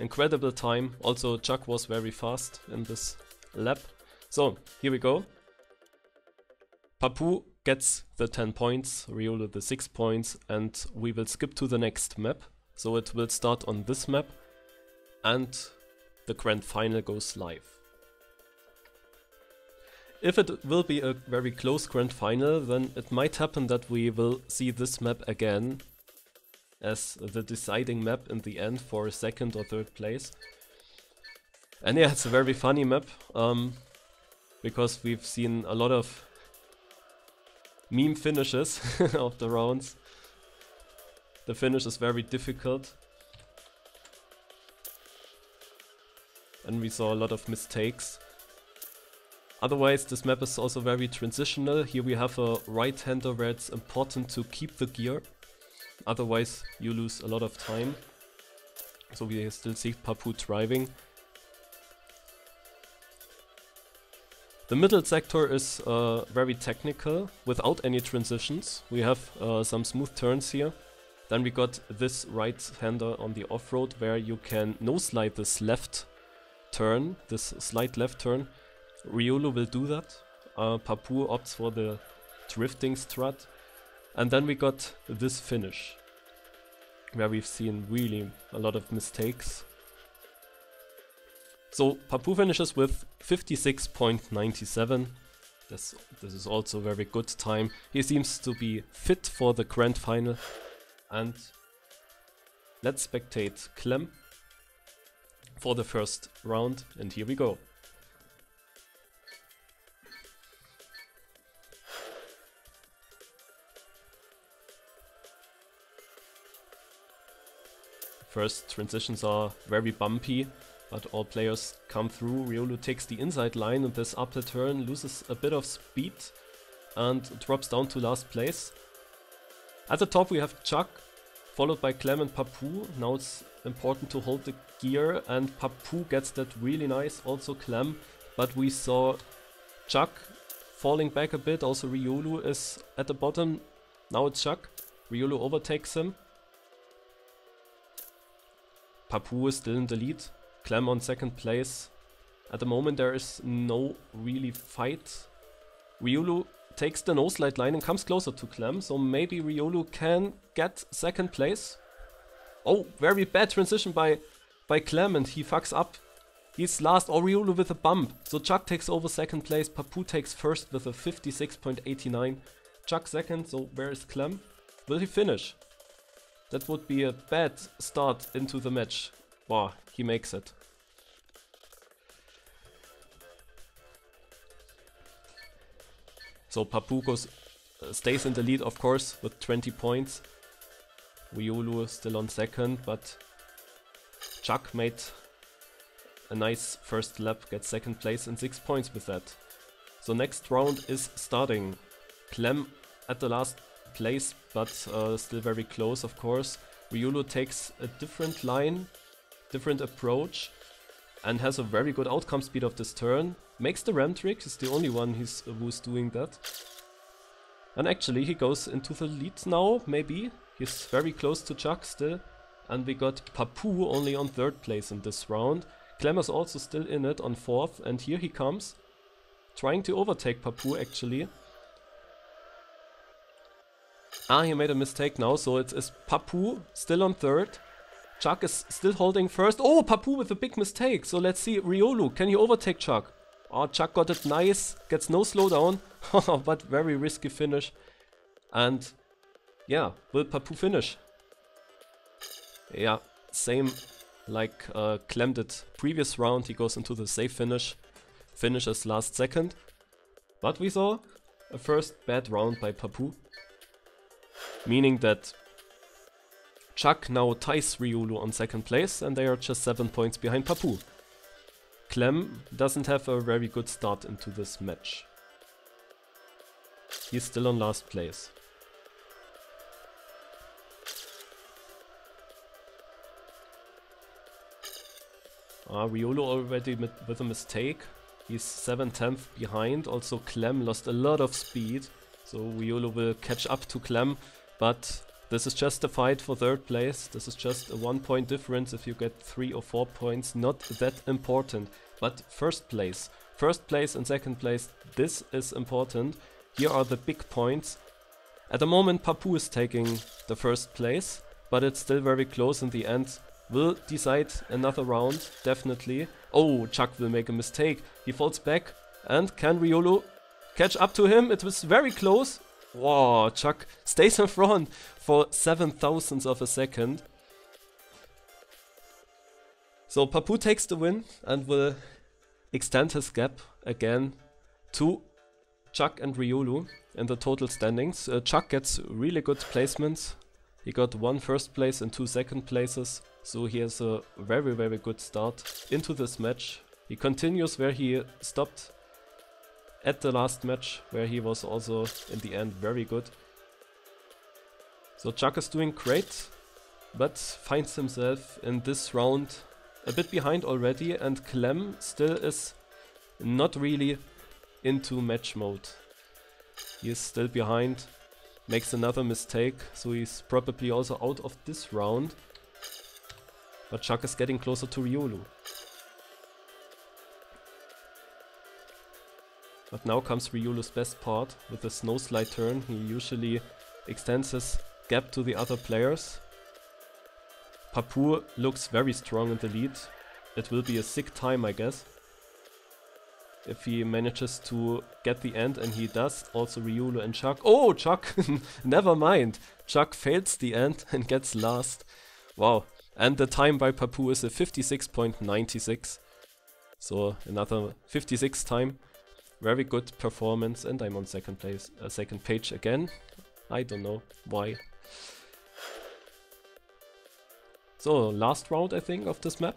incredible time. Also, Chuck was very fast in this lap. So, here we go. Papou gets the 10 points, Riolu the 6 points, and we will skip to the next map. So it will start on this map, and the grand final goes live. If it will be a very close grand final, then it might happen that we will see this map again as the deciding map in the end for second or third place. And yeah, it's a very funny map, um, because we've seen a lot of meme finishes of the rounds. The finish is very difficult. And we saw a lot of mistakes. Otherwise, this map is also very transitional. Here we have a right-hander where it's important to keep the gear. Otherwise, you lose a lot of time. So we still see Papou driving. The middle sector is uh, very technical, without any transitions. We have uh, some smooth turns here. Then we got this right-hander on the off-road where you can no-slide this left turn, this slight left turn, Riolu will do that. Uh, Papou opts for the drifting strut. And then we got this finish. Where we've seen really a lot of mistakes. So Papou finishes with 56.97. This, this is also a very good time. He seems to be fit for the grand final. And let's spectate Clem for the first round. And here we go. First transitions are very bumpy, but all players come through. Riolu takes the inside line and this upper turn loses a bit of speed and drops down to last place. At the top we have Chuck, followed by Clem and Papou. Now it's important to hold the gear and Papou gets that really nice, also Clem. But we saw Chuck falling back a bit, also Riolu is at the bottom. Now it's Chuck. Riolu overtakes him. Papou is still in the lead. Clem on second place. At the moment there is no really fight. Riolu takes the no-slide line and comes closer to Clem, so maybe Riolu can get second place. Oh, very bad transition by, by Clem and he fucks up. He's last, oh Riolu with a bump. So Chuck takes over second place, Papou takes first with a 56.89. Chuck second, so where is Clem? Will he finish? That would be a bad start into the match. Wow, he makes it. So Papou uh, stays in the lead, of course, with 20 points. Riolu is still on second, but Chuck made a nice first lap, gets second place and 6 points with that. So next round is starting. Clem at the last place, but uh, still very close, of course. Riolu takes a different line, different approach, and has a very good outcome speed of this turn. Makes the ram trick, he's the only one who's, who's doing that. And actually he goes into the lead now, maybe. He's very close to Chuck still. And we got Papou only on third place in this round. Clemmer's also still in it on fourth, and here he comes. Trying to overtake Papou actually. Ah, he made a mistake now, so it is Papou still on third. Chuck is still holding first. Oh, Papou with a big mistake. So let's see, Riolu, can you overtake Chuck? Oh, Chuck got it nice, gets no slowdown, but very risky finish. And yeah, will Papou finish? Yeah, same like uh, Clem did previous round, he goes into the safe finish, finishes last second. But we saw a first bad round by Papou meaning that Chuck now ties Riolu on second place and they are just 7 points behind Papou. Clem doesn't have a very good start into this match. He's still on last place. Ah, Riolu already with a mistake. He's 7 tenth behind. Also Clem lost a lot of speed. So Riolu will catch up to Clem but This is just a fight for third place. This is just a one point difference if you get three or four points. Not that important. But first place. First place and second place, this is important. Here are the big points. At the moment Papou is taking the first place, but it's still very close in the end. Will decide another round, definitely. Oh, Chuck will make a mistake. He falls back. And can Riolu catch up to him? It was very close. Wow, Chuck stays in front for seven thousandths of a second. So Papou takes the win and will extend his gap again to Chuck and Riolu in the total standings. Uh, Chuck gets really good placements. He got one first place and two second places. So he has a very very good start into this match. He continues where he stopped at the last match, where he was also in the end very good. So Chuck is doing great, but finds himself in this round a bit behind already and Clem still is not really into match mode. He is still behind, makes another mistake, so he's probably also out of this round. But Chuck is getting closer to Riolu. But now comes Riolu's best part. With the snow slide turn, he usually extends his gap to the other players. Papou looks very strong in the lead. It will be a sick time, I guess. If he manages to get the end, and he does, also Riolu and Chuck. Oh, Chuck! Never mind! Chuck fails the end and gets last. Wow. And the time by Papou is a 56.96. So another 56 time. Very good performance and I'm on second place, uh, second page again. I don't know why. So, last round I think of this map.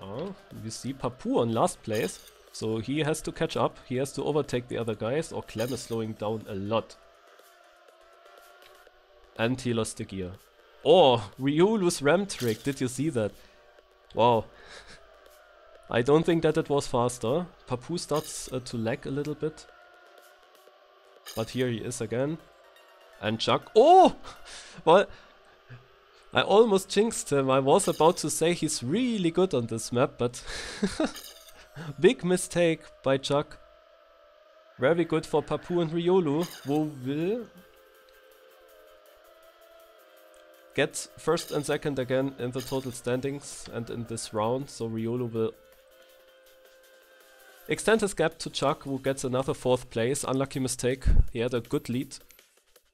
Oh, we see Papou on last place. So he has to catch up, he has to overtake the other guys or Clem is slowing down a lot. And he lost the gear. Oh, Riolu's ram trick, did you see that? Wow. I don't think that it was faster. Papou starts uh, to lag a little bit. But here he is again. And Chuck. Oh! Well, I almost jinxed him. I was about to say he's really good on this map, but... big mistake by Chuck. Very good for Papou and Riolu, who will get first and second again in the total standings and in this round, so Riolu will extend his gap to Chuck, who gets another fourth place. Unlucky mistake, he had a good lead.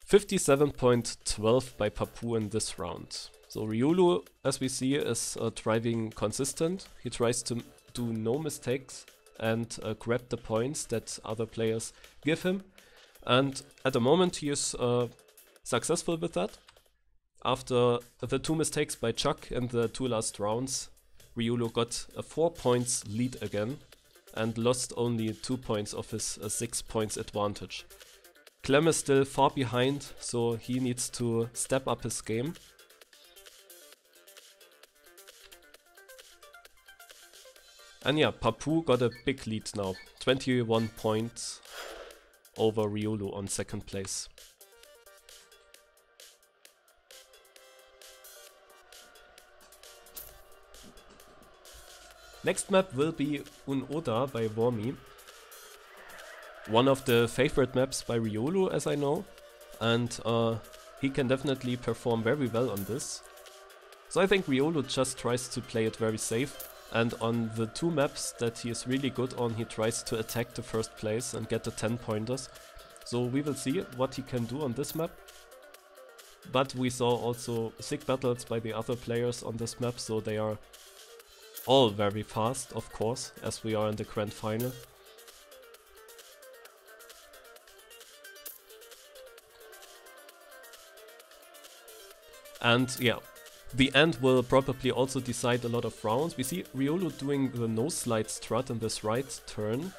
57.12 by Papou in this round. So Riolu, as we see, is uh, driving consistent. He tries to do no mistakes and uh, grab the points that other players give him. And at the moment he is uh, successful with that. After the two mistakes by Chuck in the two last rounds, Riolu got a 4 points lead again and lost only 2 points of his uh, 6 points advantage. Clem is still far behind, so he needs to step up his game. And yeah, Papou got a big lead now. 21 points over Riolu on second place. Next map will be Unoda by Wormy. One of the favorite maps by Riolu, as I know. And uh, he can definitely perform very well on this. So I think Riolu just tries to play it very safe. And on the two maps that he is really good on, he tries to attack the first place and get the 10 pointers. So we will see what he can do on this map. But we saw also sick battles by the other players on this map, so they are all very fast, of course, as we are in the grand final. And yeah, the end will probably also decide a lot of rounds. We see Riolu doing the no slide strut in this right turn.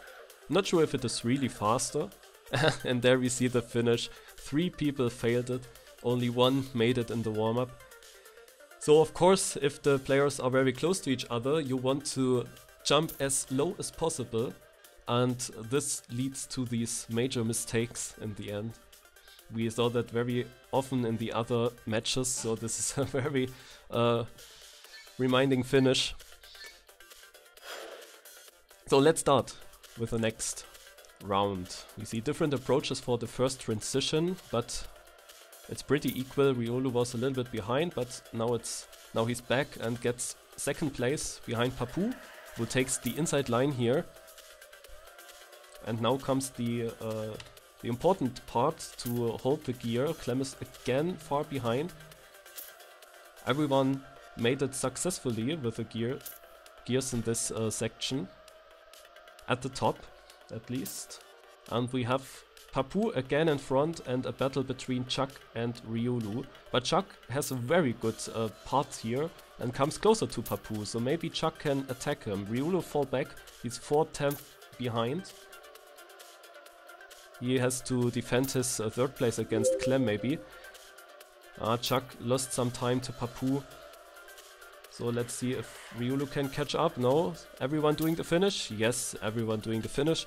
Not sure if it is really faster. and there we see the finish. Three people failed it, only one made it in the warm-up. So of course, if the players are very close to each other, you want to jump as low as possible and this leads to these major mistakes in the end. We saw that very often in the other matches, so this is a very uh, reminding finish. So let's start with the next round. We see different approaches for the first transition, but it's pretty equal. Riolu was a little bit behind, but now it's now he's back and gets second place behind Papou, who takes the inside line here. And now comes the uh, the important part to hold the gear. Clem is again far behind. Everyone made it successfully with the gear gears in this uh, section. At the top, at least. And we have Papou again in front and a battle between Chuck and Riolu. But Chuck has a very good uh, path here and comes closer to Papou, so maybe Chuck can attack him. Riolu fall back, he's 4 10th behind. He has to defend his uh, third place against Clem maybe. Ah, Chuck lost some time to Papou. So let's see if Riolu can catch up. No, everyone doing the finish? Yes, everyone doing the finish.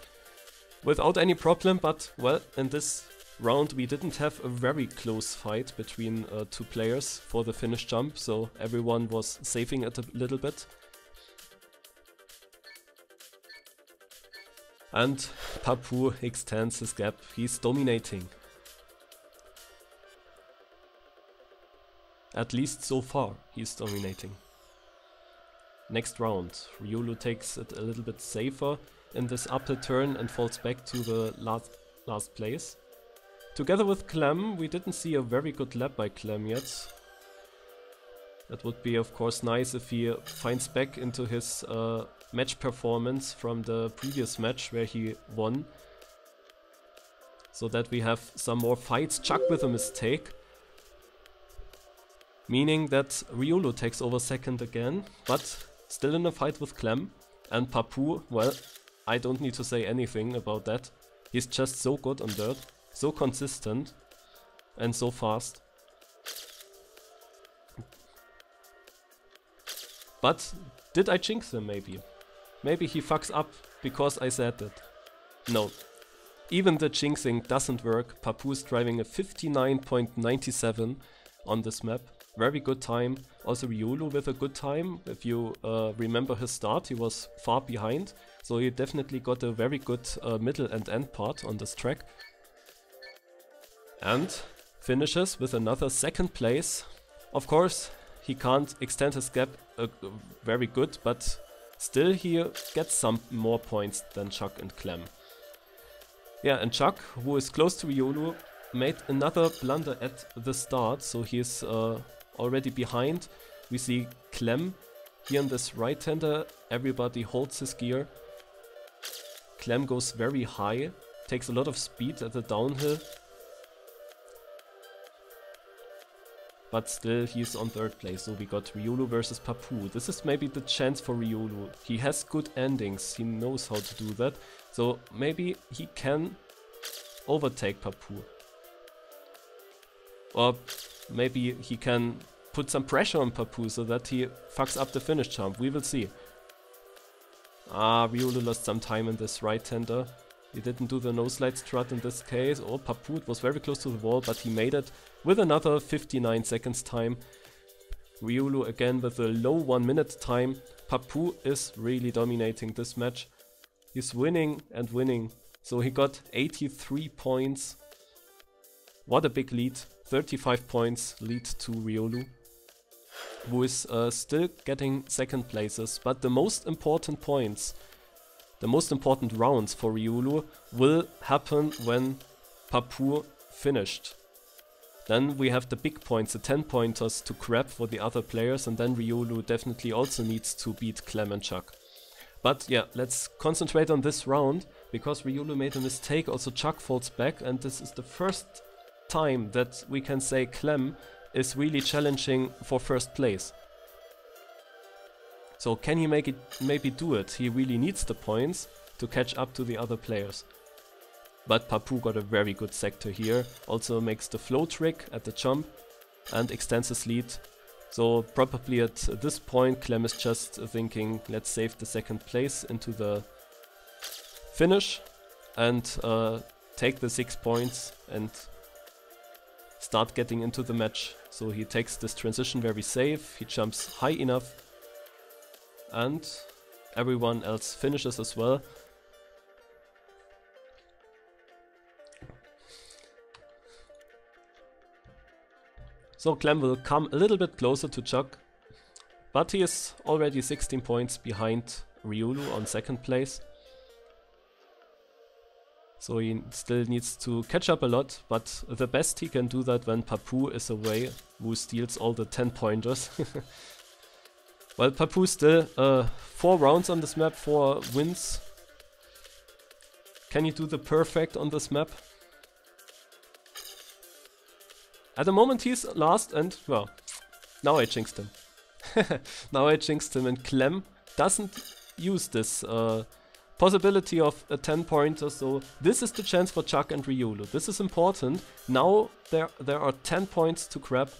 Without any problem, but well, in this round we didn't have a very close fight between uh, two players for the finish jump, so everyone was saving it a little bit. And Papou extends his gap. He's dominating. At least so far, he's dominating. Next round, Riolu takes it a little bit safer in this uphill turn and falls back to the last, last place. Together with Clem, we didn't see a very good lap by Clem yet. That would be of course nice if he finds back into his uh, match performance from the previous match where he won. So that we have some more fights. Chuck with a mistake. Meaning that Riolu takes over second again, but still in a fight with Clem. And Papu, well, I don't need to say anything about that. He's just so good on dirt, so consistent, and so fast. But did I jinx him maybe? Maybe he fucks up because I said that. No. Even the jinxing doesn't work. Papou is driving a 59.97 on this map. Very good time. Also Riolu with a good time. If you uh, remember his start, he was far behind. So he definitely got a very good uh, middle and end part on this track. And finishes with another second place. Of course, he can't extend his gap uh, very good, but still he gets some more points than Chuck and Clem. Yeah, and Chuck, who is close to Riolu, made another blunder at the start, so he's uh, already behind. We see Clem here in this right-hander, everybody holds his gear. Clem goes very high, takes a lot of speed at the downhill, But still, he's on third place, so we got Riolu versus Papou. This is maybe the chance for Riolu. He has good endings, he knows how to do that. So maybe he can overtake Papou. Or maybe he can put some pressure on Papou so that he fucks up the finish jump. We will see. Ah, we Riolu lost some time in this right-hander. He didn't do the no slide strut in this case. Oh, Papou was very close to the wall, but he made it with another 59 seconds time. Riolu again with a low 1 minute time. Papou is really dominating this match. He's winning and winning. So he got 83 points. What a big lead. 35 points lead to Riolu. Who is uh, still getting second places. But the most important points, the most important rounds for Riolu will happen when Papou finished. Then we have the big points, the 10 pointers to grab for the other players and then Riolu definitely also needs to beat Clem and Chuck. But yeah, let's concentrate on this round because Riolu made a mistake, also Chuck falls back and this is the first time that we can say Clem is really challenging for first place. So can he make it maybe do it? He really needs the points to catch up to the other players. But Papou got a very good sector here, also makes the flow trick at the jump and extends his lead So probably at this point Clem is just thinking, let's save the second place into the finish and uh, take the six points and start getting into the match. So he takes this transition very safe, he jumps high enough and everyone else finishes as well. So Clem will come a little bit closer to Chuck, but he is already 16 points behind Riolu on second place. So he still needs to catch up a lot, but the best he can do that when Papou is away, who steals all the 10 pointers. well, Papou still uh, 4 rounds on this map, 4 wins. Can you do the perfect on this map? At the moment he's last and, well, now I jinxed him. now I jinxed him and Clem doesn't use this uh, possibility of a 10 pointer, so this is the chance for Chuck and Riolu. This is important. Now there, there are 10 points to grab.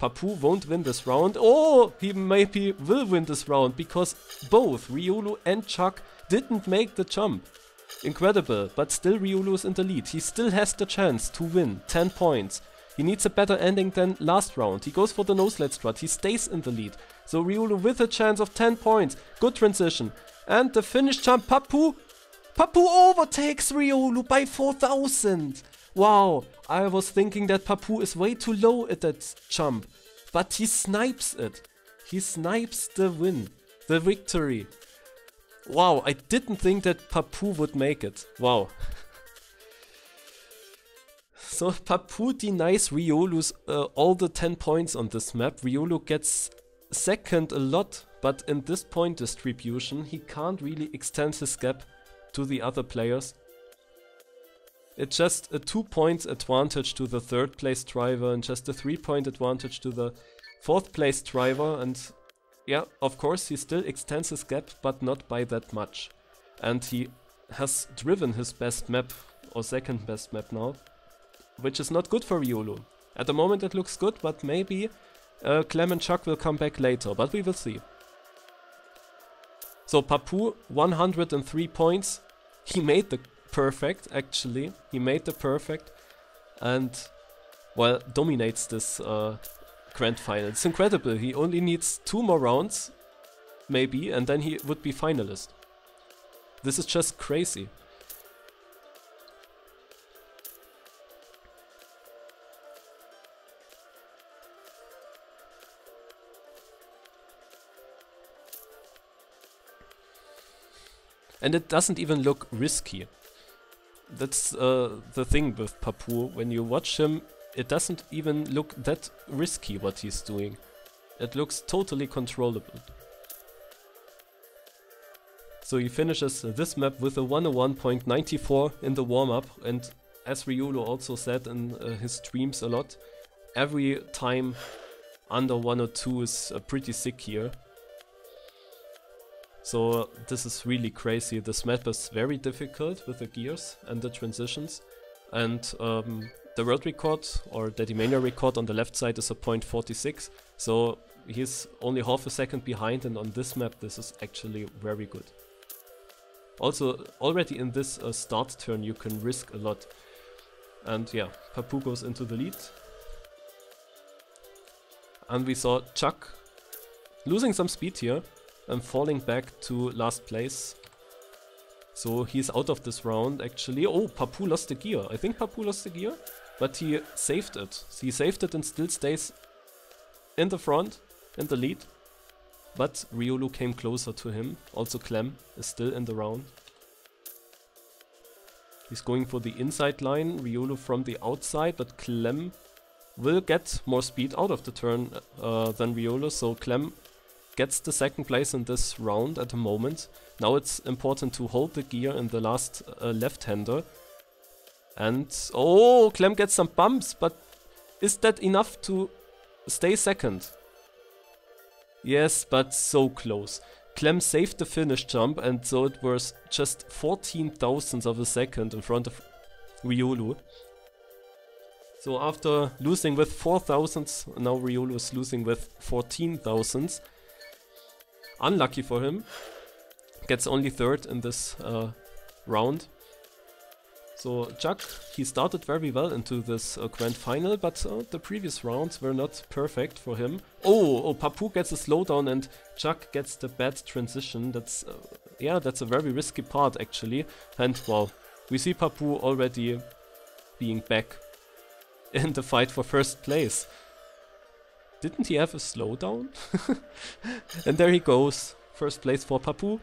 Papou won't win this round. Oh, he maybe will win this round because both Riolu and Chuck didn't make the jump. Incredible, but still Riolu is in the lead. He still has the chance to win 10 points. He needs a better ending than last round. He goes for the no-slide strut. He stays in the lead. So Riolu with a chance of 10 points. Good transition. And the finish jump, Papou. Papou overtakes Riolu by 4000. Wow, I was thinking that Papou is way too low at that jump. But he snipes it. He snipes the win, the victory. Wow, I didn't think that Papou would make it. Wow. So Papou denies Riolu's uh, all the 10 points on this map. Riolu gets second a lot, but in this point distribution he can't really extend his gap to the other players. It's just a 2 points advantage to the third place driver and just a 3 point advantage to the fourth place driver and yeah, of course he still extends his gap but not by that much. And he has driven his best map or second best map now which is not good for Riolu. At the moment it looks good, but maybe uh, Clem and Chuck will come back later, but we will see. So Papou, 103 points. He made the perfect, actually. He made the perfect and, well, dominates this uh, grand final. It's incredible. He only needs two more rounds, maybe, and then he would be finalist. This is just crazy. And it doesn't even look risky. That's uh, the thing with Papou. When you watch him, it doesn't even look that risky what he's doing. It looks totally controllable. So he finishes this map with a 101.94 in the warm-up and as Riolu also said in uh, his streams a lot, every time under 102 is uh, pretty sick here. So this is really crazy. This map is very difficult with the gears and the transitions. And um, the world record or the Dedimania record on the left side is a 0.46. So he's only half a second behind and on this map this is actually very good. Also already in this uh, start turn you can risk a lot. And yeah, Papou goes into the lead. And we saw Chuck losing some speed here and falling back to last place. So he's out of this round actually. Oh, Papou lost the gear. I think Papou lost the gear, but he saved it. He saved it and still stays in the front, in the lead. But Riolu came closer to him. Also Clem is still in the round. He's going for the inside line, Riolu from the outside, but Clem will get more speed out of the turn uh, than Riolu, so Clem gets the second place in this round at the moment. Now it's important to hold the gear in the last uh, left-hander. And, oh, Clem gets some bumps, but is that enough to stay second? Yes, but so close. Clem saved the finish jump and so it was just 14 thousandths of a second in front of Riolu. So after losing with 4,000, now Riolu is losing with 14,000. Unlucky for him. Gets only third in this uh, round. So Chuck, he started very well into this uh, grand final, but uh, the previous rounds were not perfect for him. Oh, oh, Papou gets a slowdown and Chuck gets the bad transition. That's, uh, yeah, that's a very risky part actually. And well, we see Papou already being back in the fight for first place. Didn't he have a slowdown? and there he goes. First place for Papou.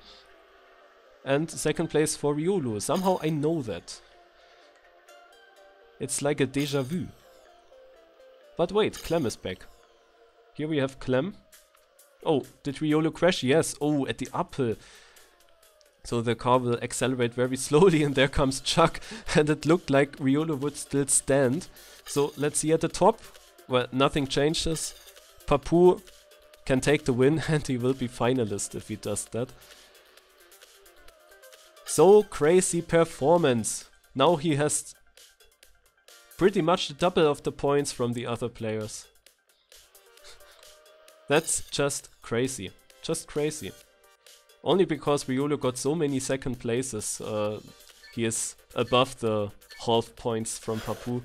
And second place for Riolu. Somehow I know that. It's like a deja vu. But wait, Clem is back. Here we have Clem. Oh, did Riolu crash? Yes. Oh, at the uphill. So the car will accelerate very slowly and there comes Chuck and it looked like Riolu would still stand. So let's see at the top. Well, nothing changes. Papou can take the win and he will be finalist if he does that. So crazy performance. Now he has pretty much the double of the points from the other players. That's just crazy. Just crazy. Only because Riolu got so many second places, uh, he is above the half points from Papou.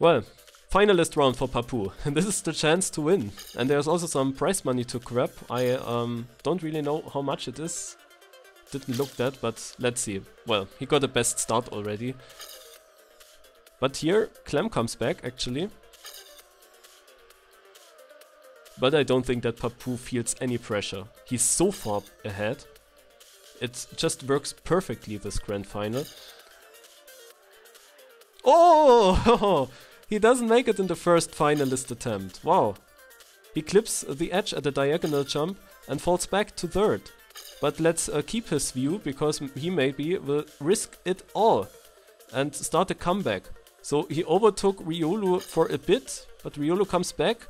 Well, finalist round for Papou. This is the chance to win. And there's also some prize money to grab. I um, don't really know how much it is. Didn't look that, but let's see. Well, he got a best start already. But here, Clem comes back, actually. But I don't think that Papou feels any pressure. He's so far ahead. It just works perfectly, this grand final. Oh! he doesn't make it in the first finalist attempt. Wow. He clips the edge at a diagonal jump and falls back to third. But let's uh, keep his view because he maybe will risk it all and start a comeback. So he overtook Riolu for a bit, but Riolu comes back.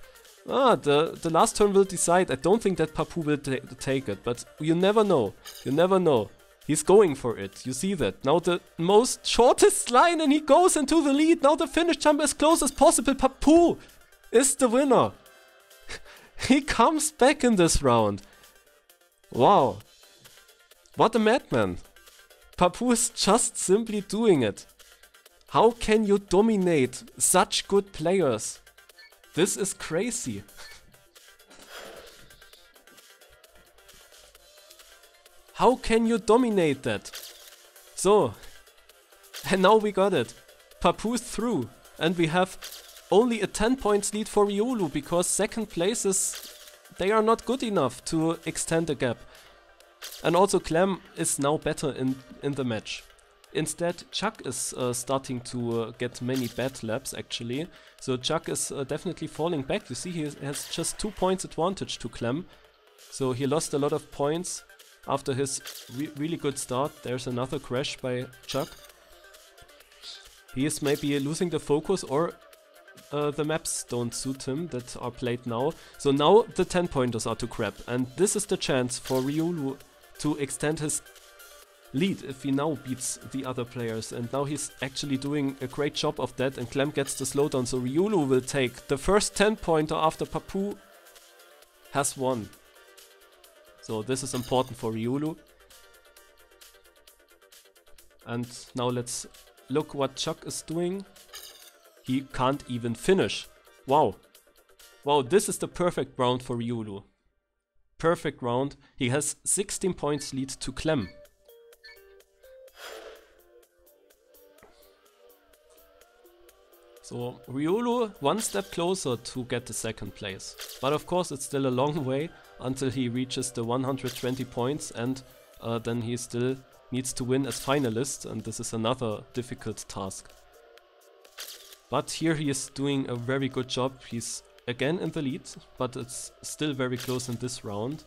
Ah, the, the last turn will decide. I don't think that Papou will take it, but you never know. You never know. He's going for it. You see that. Now the most shortest line and he goes into the lead. Now the finish jump as close as possible. Papou is the winner. he comes back in this round. Wow. What a madman. Papou is just simply doing it. How can you dominate such good players? This is crazy. How can you dominate that? So, and now we got it. Papou's through, and we have only a 10 points lead for Riolu because second places, they are not good enough to extend the gap. And also Clem is now better in, in the match. Instead, Chuck is uh, starting to uh, get many bad laps actually. So Chuck is uh, definitely falling back. You see he has just two points advantage to Clem. So he lost a lot of points after his re really good start. There's another crash by Chuck. He is maybe losing the focus or uh, the maps don't suit him that are played now. So now the 10 pointers are to grab and this is the chance for Riolu to extend his lead if he now beats the other players. And now he's actually doing a great job of that and Clem gets the slowdown. So Riolu will take the first 10 pointer after Papou has won. So this is important for Riolu. And now let's look what Chuck is doing. He can't even finish. Wow. Wow, this is the perfect round for Riolu. Perfect round. He has 16 points lead to Clem. So Riolu one step closer to get the second place. But of course it's still a long way until he reaches the 120 points and uh, then he still needs to win as finalist and this is another difficult task. But here he is doing a very good job. He's again in the lead, but it's still very close in this round.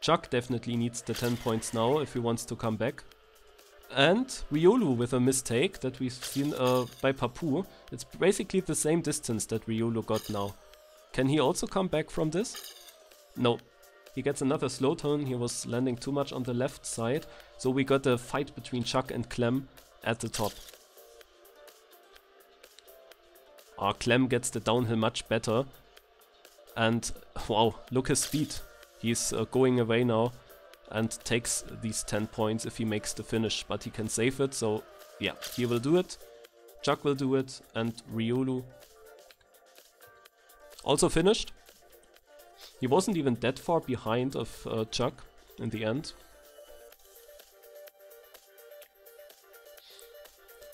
Chuck definitely needs the 10 points now if he wants to come back. And Riolu with a mistake that we've seen uh, by Papou. It's basically the same distance that Riolu got now. Can he also come back from this? No. He gets another slow turn. He was landing too much on the left side. So we got a fight between Chuck and Clem at the top. uh, Clem gets the downhill much better. And wow, look his speed. He's uh, going away now and takes these 10 points if he makes the finish, but he can save it, so yeah, he will do it. Chuck will do it, and Riolu also finished. He wasn't even that far behind of uh, Chuck in the end.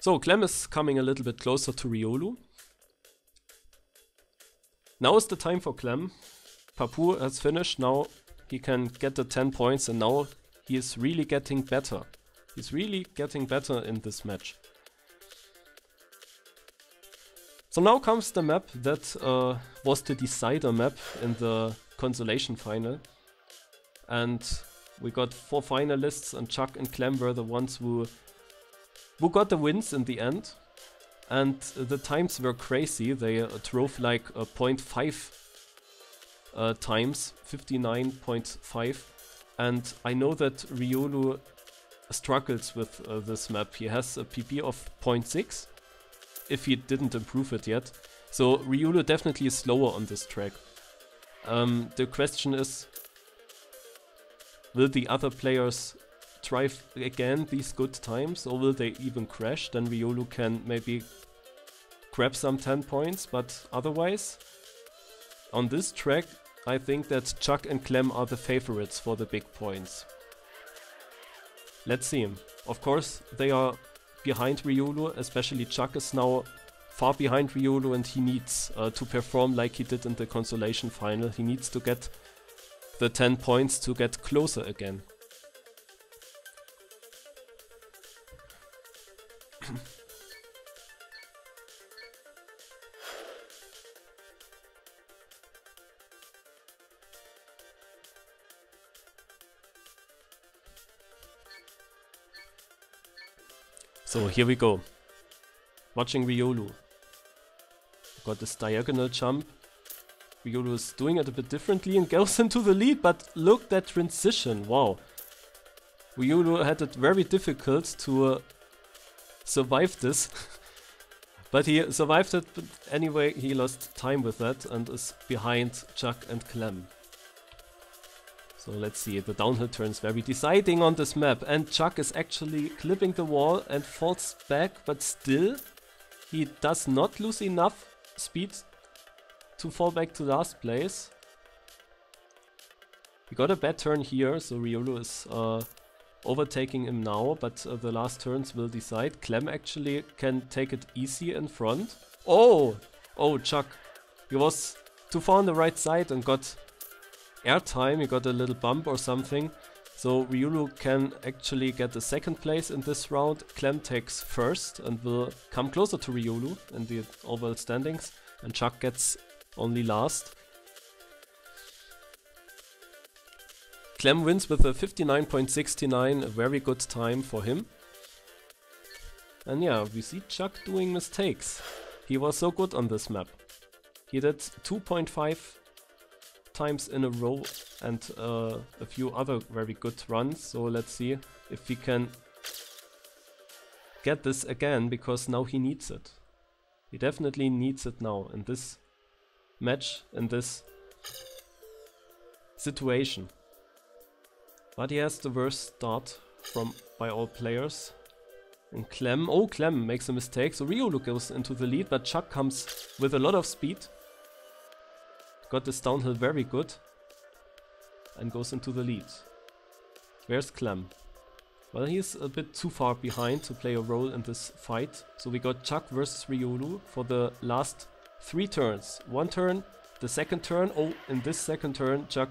So Clem is coming a little bit closer to Riolu. Now is the time for Clem. Papou has finished, now he can get the 10 points and now he is really getting better. He's really getting better in this match. So now comes the map that uh, was the decider map in the consolation final. And we got four finalists and Chuck and Clem were the ones who who got the wins in the end. And the times were crazy. They uh, drove like a 0.5 uh, times, 59.5. And I know that Riolu struggles with uh, this map. He has a PP of 0.6 if he didn't improve it yet. So Riolu definitely is slower on this track. Um, the question is, will the other players drive again these good times or will they even crash? Then Riolu can maybe grab some 10 points, but otherwise, on this track, I think that Chuck and Clem are the favorites for the big points. Let's see. Of course, they are behind Riolu, especially Chuck is now far behind Riolu and he needs uh, to perform like he did in the consolation final. He needs to get the 10 points to get closer again. So here we go. Watching Riolu. Got this diagonal jump. Riolu is doing it a bit differently and goes into the lead, but look that transition, wow. Riolu had it very difficult to uh, survive this. but he survived it, but anyway he lost time with that and is behind Chuck and Clem. So let's see, the downhill turns very deciding on this map and Chuck is actually clipping the wall and falls back but still he does not lose enough speed to fall back to last place. He got a bad turn here so Riolu is uh, overtaking him now but uh, the last turns will decide. Clem actually can take it easy in front. Oh! Oh Chuck, he was too far on the right side and got airtime, he got a little bump or something. So Riolu can actually get the second place in this round. Clem takes first and will come closer to Riolu in the overall standings. And Chuck gets only last. Clem wins with a 59.69, a very good time for him. And yeah, we see Chuck doing mistakes. He was so good on this map. He did 2.5 times in a row and uh, a few other very good runs. So let's see if we can get this again because now he needs it. He definitely needs it now in this match, in this situation. But he has the worst start from by all players. And Clem, oh Clem makes a mistake, so Riolu goes into the lead, but Chuck comes with a lot of speed Got this downhill very good. And goes into the lead. Where's Clem? Well, he's a bit too far behind to play a role in this fight. So we got Chuck versus Riolu for the last three turns. One turn, the second turn. Oh, in this second turn, Chuck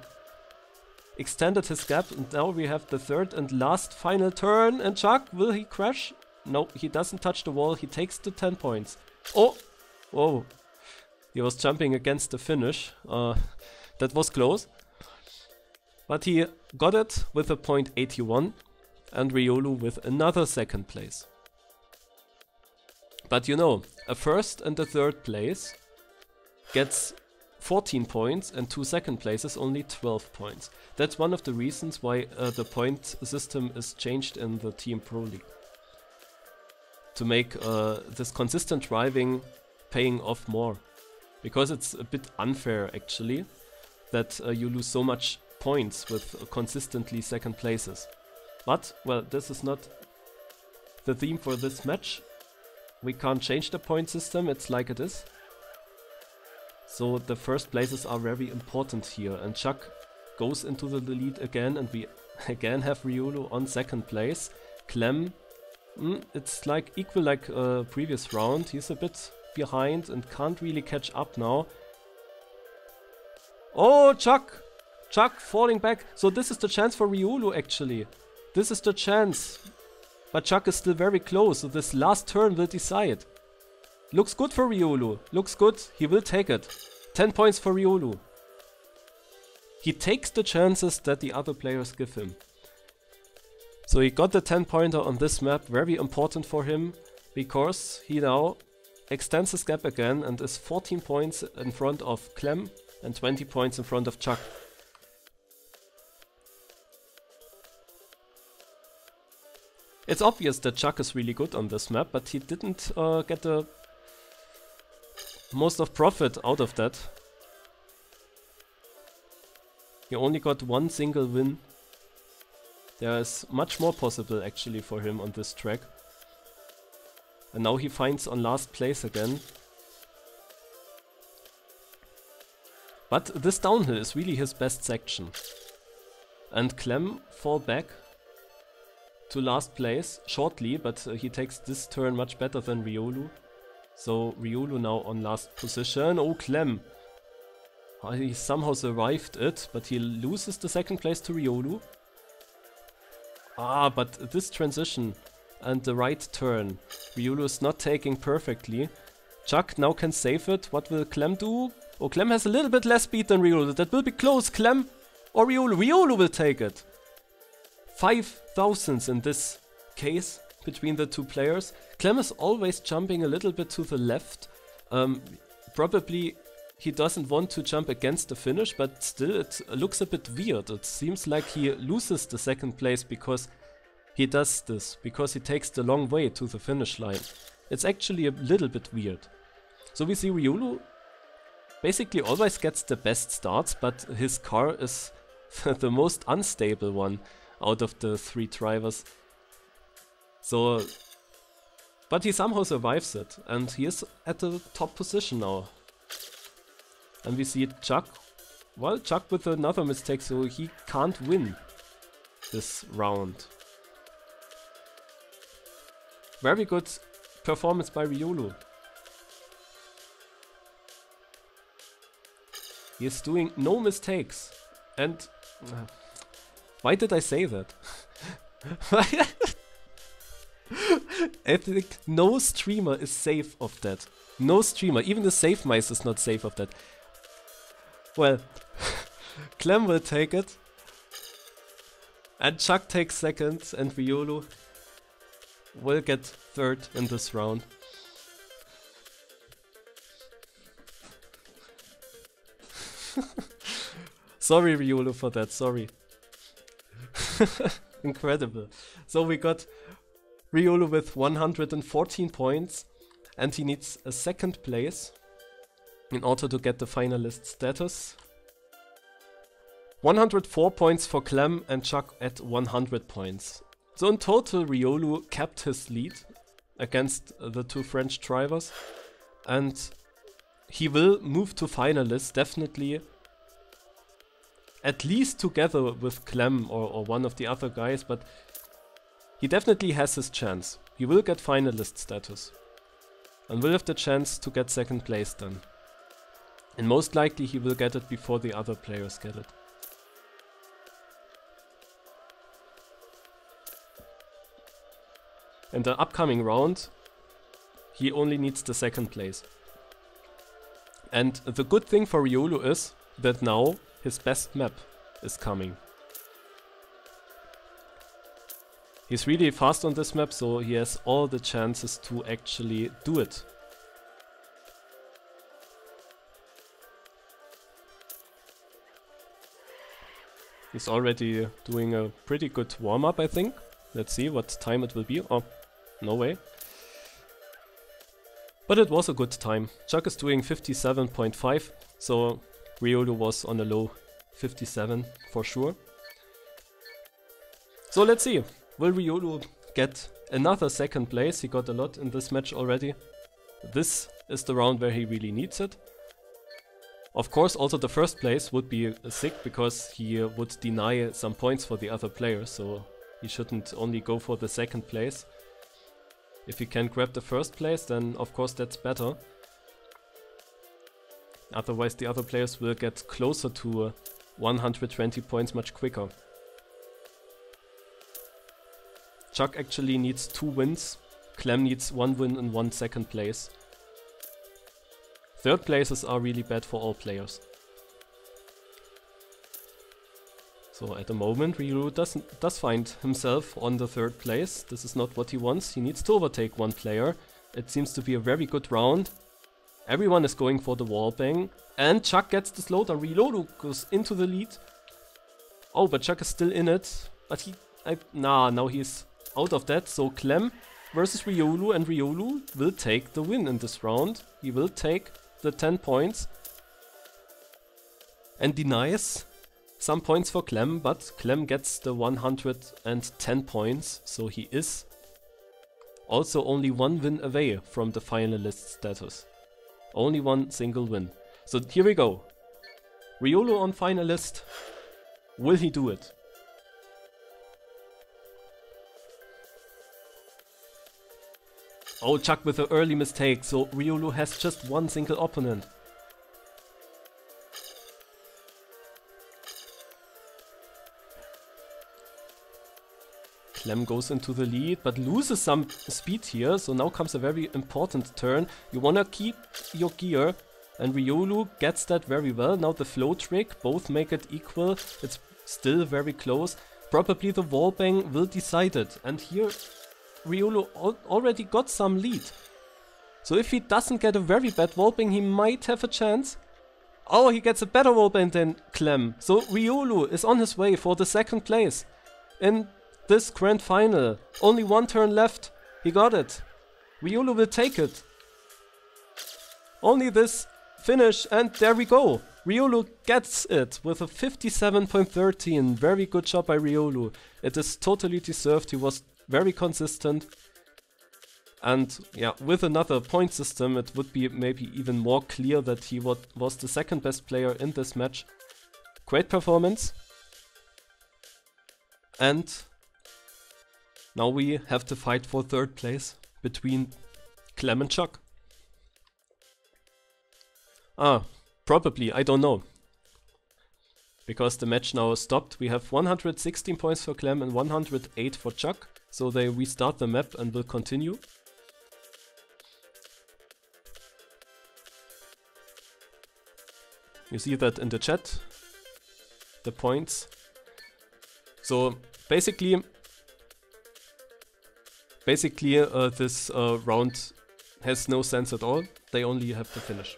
extended his gap. And now we have the third and last final turn. And Chuck, will he crash? No, he doesn't touch the wall. He takes the 10 points. Oh! Whoa, he was jumping against the finish. Uh, that was close. But he got it with a point 0.81 and Riolu with another second place. But you know, a first and a third place gets 14 points and two second places only 12 points. That's one of the reasons why uh, the point system is changed in the Team Pro League. To make uh, this consistent driving paying off more. Because it's a bit unfair actually that uh, you lose so much points with uh, consistently second places. But, well, this is not the theme for this match. We can't change the point system, it's like it is. So the first places are very important here and Chuck goes into the lead again and we again have Riolu on second place. Clem, mm, it's like equal like uh, previous round, he's a bit behind and can't really catch up now. Oh, Chuck! Chuck falling back. So this is the chance for Riolu actually. This is the chance. But Chuck is still very close, so this last turn will decide. Looks good for Riolu. Looks good. He will take it. 10 points for Riolu. He takes the chances that the other players give him. So he got the 10 pointer on this map, very important for him, because he now extends his gap again and is 14 points in front of Clem and 20 points in front of Chuck. It's obvious that Chuck is really good on this map, but he didn't uh, get the most of profit out of that. He only got one single win. There is much more possible actually for him on this track. And now he finds on last place again. But this downhill is really his best section. And Clem fall back to last place shortly, but uh, he takes this turn much better than Riolu. So Riolu now on last position. Oh, Clem! Uh, he somehow survived it, but he loses the second place to Riolu. Ah, but this transition and the right turn. Riolu is not taking perfectly. Chuck now can save it. What will Clem do? Oh, Clem has a little bit less speed than Riolu. That will be close. Clem or Riolu. Riolu will take it. Five thousands in this case between the two players. Clem is always jumping a little bit to the left. Um, probably he doesn't want to jump against the finish, but still it looks a bit weird. It seems like he loses the second place because he does this, because he takes the long way to the finish line. It's actually a little bit weird. So we see Riolu basically always gets the best starts, but his car is the most unstable one out of the three drivers. So, but he somehow survives it, and he is at the top position now. And we see Chuck, well, Chuck with another mistake, so he can't win this round. Very good performance by Riolu. He is doing no mistakes. And uh, why did I say that? I think no streamer is safe of that. No streamer, even the safe mice is not safe of that. Well, Clem will take it. And Chuck takes second and Riolu will get third in this round. sorry Riolu for that, sorry. Incredible. So we got Riolu with 114 points and he needs a second place in order to get the finalist status. 104 points for Clem and Chuck at 100 points. So in total Riolu kept his lead against the two French drivers and he will move to finalists definitely at least together with Clem or, or one of the other guys, but he definitely has his chance. He will get finalist status. And will have the chance to get second place then. And most likely he will get it before the other players get it. In the upcoming round, he only needs the second place. And the good thing for Riolu is that now his best map is coming. He's really fast on this map, so he has all the chances to actually do it. He's already doing a pretty good warm-up, I think. Let's see what time it will be. Oh, no way. But it was a good time. Chuck is doing 57.5, so Riolu was on a low 57 for sure. So let's see. Will Riolu get another second place? He got a lot in this match already. This is the round where he really needs it. Of course, also the first place would be sick because he would deny some points for the other player, so he shouldn't only go for the second place. If he can grab the first place, then of course that's better. Otherwise the other players will get closer to uh, 120 points much quicker. Chuck actually needs two wins. Clem needs one win and one second place. Third places are really bad for all players. So at the moment Riolu doesn't does find himself on the third place. This is not what he wants. He needs to overtake one player. It seems to be a very good round. Everyone is going for the wall bang. And Chuck gets the slowdown. Riolu goes into the lead. Oh, but Chuck is still in it. But he... I, nah, now he's out of that. So Clem versus Riolu. And Riolu will take the win in this round. He will take the 10 points. And denies some points for Clem. But Clem gets the 110 points. So he is also only one win away from the finalist status. Only one single win. So here we go. Riolu on finalist. Will he do it? Oh, Chuck with an early mistake, so Riolu has just one single opponent. Clem goes into the lead, but loses some speed here, so now comes a very important turn. You wanna keep your gear, and Riolu gets that very well. Now the flow trick, both make it equal, it's still very close. Probably the wallbang will decide it, and here Riolu al already got some lead. So if he doesn't get a very bad wallbang, he might have a chance. Oh, he gets a better wallbang than Clem. So Riolu is on his way for the second place. In this grand final. Only one turn left. He got it. Riolu will take it. Only this finish and there we go. Riolu gets it with a 57.13. Very good job by Riolu. It is totally deserved. He was very consistent. And yeah, with another point system, it would be maybe even more clear that he was the second best player in this match. Great performance. And now we have to fight for third place between Clem and Chuck. Ah, probably, I don't know. Because the match now stopped, we have 116 points for Clem and 108 for Chuck. So they restart the map and will continue. You see that in the chat, the points. So basically Basically, uh, this uh, round has no sense at all. They only have to finish.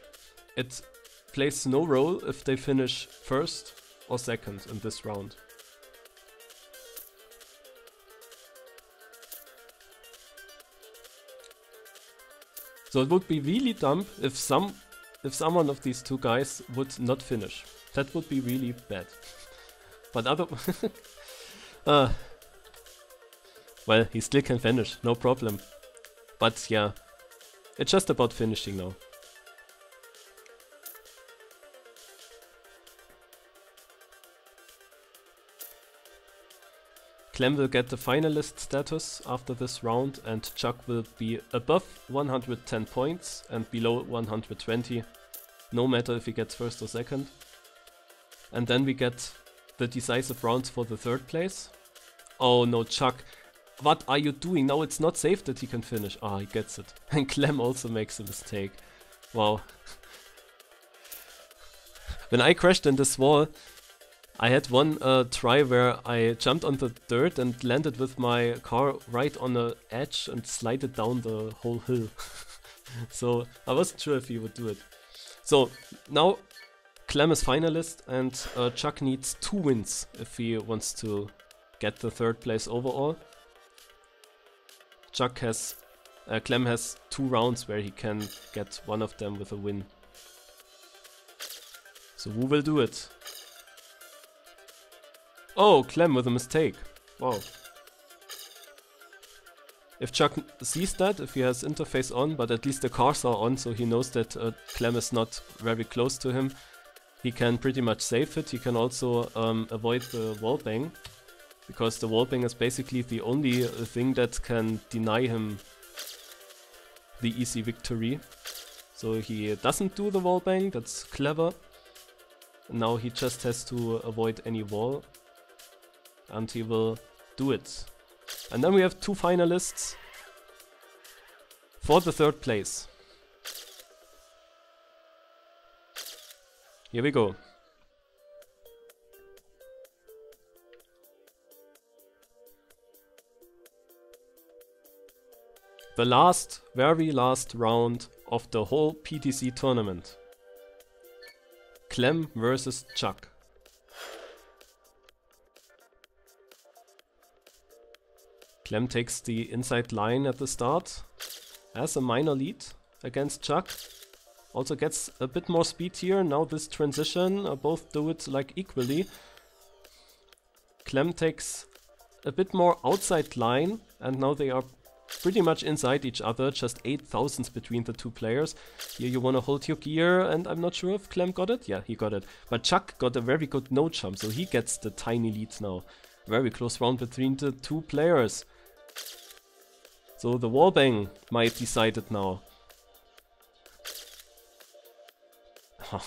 It plays no role if they finish first or second in this round. So it would be really dumb if some if someone of these two guys would not finish. That would be really bad. but other uh, well, he still can finish, no problem. But yeah, it's just about finishing now. Clem will get the finalist status after this round and Chuck will be above 110 points and below 120, no matter if he gets first or second. And then we get the decisive rounds for the third place. Oh no, Chuck, what are you doing? Now it's not safe that he can finish. Ah, he gets it. And Clem also makes a mistake. Wow. when I crashed in this wall, I had one uh, try where I jumped on the dirt and landed with my car right on the edge and slided down the whole hill. so I wasn't sure if he would do it. So now Clem is finalist and uh, Chuck needs two wins if he wants to get the third place overall. Chuck has Uh, Clem has two rounds where he can get one of them with a win. So who will do it? Oh, Clem with a mistake. Wow. If Chuck sees that, if he has interface on, but at least the cars are on, so he knows that uh, Clem is not very close to him, he can pretty much save it. He can also um, avoid the wall bang, because the wall bang is basically the only thing that can deny him the easy victory. So he doesn't do the wall bang, that's clever. Now he just has to avoid any wall and he will do it. And then we have two finalists for the third place. Here we go. The last, very last round of the whole PDC tournament. Clem versus Chuck. Clem takes the inside line at the start, has a minor lead against Chuck. Also gets a bit more speed here, now this transition, uh, both do it like equally. Clem takes a bit more outside line, and now they are pretty much inside each other, just 8 thousandths between the two players. Here you want to hold your gear, and I'm not sure if Clem got it. Yeah, he got it. But Chuck got a very good no jump, so he gets the tiny lead now. Very close round between the two players. So the wallbang might decide it now.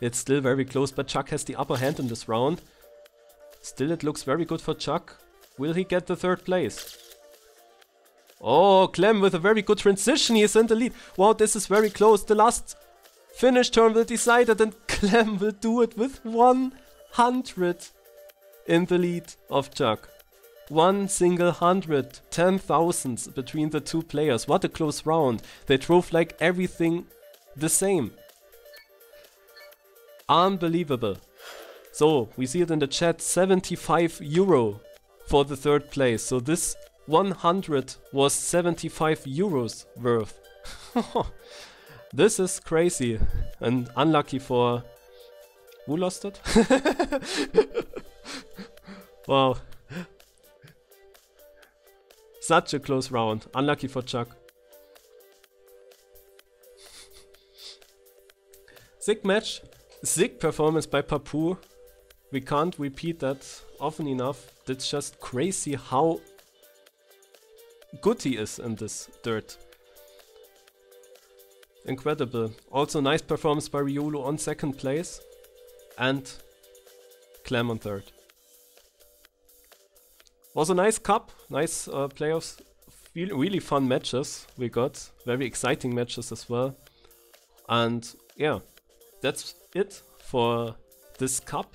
it's still very close, but Chuck has the upper hand in this round. Still it looks very good for Chuck. Will he get the third place? Oh, Clem with a very good transition. He is in the lead. Wow, this is very close. The last finish turn will decide it and Clem will do it with 100 in the lead of Chuck. One single hundred, ten thousands between the two players. What a close round. They drove like everything the same. Unbelievable. So, we see it in the chat, 75 euro for the third place. So this 100 was 75 euros worth. this is crazy and unlucky for... Who lost it? wow. Such a close round. Unlucky for Chuck. Sick match. Sick performance by Papou. We can't repeat that often enough. That's just crazy how good he is in this dirt. Incredible. Also nice performance by Riolu on second place. And Clem on third. Was a nice cup, nice uh, playoffs, really fun matches we got, very exciting matches as well. And yeah, that's it for this cup.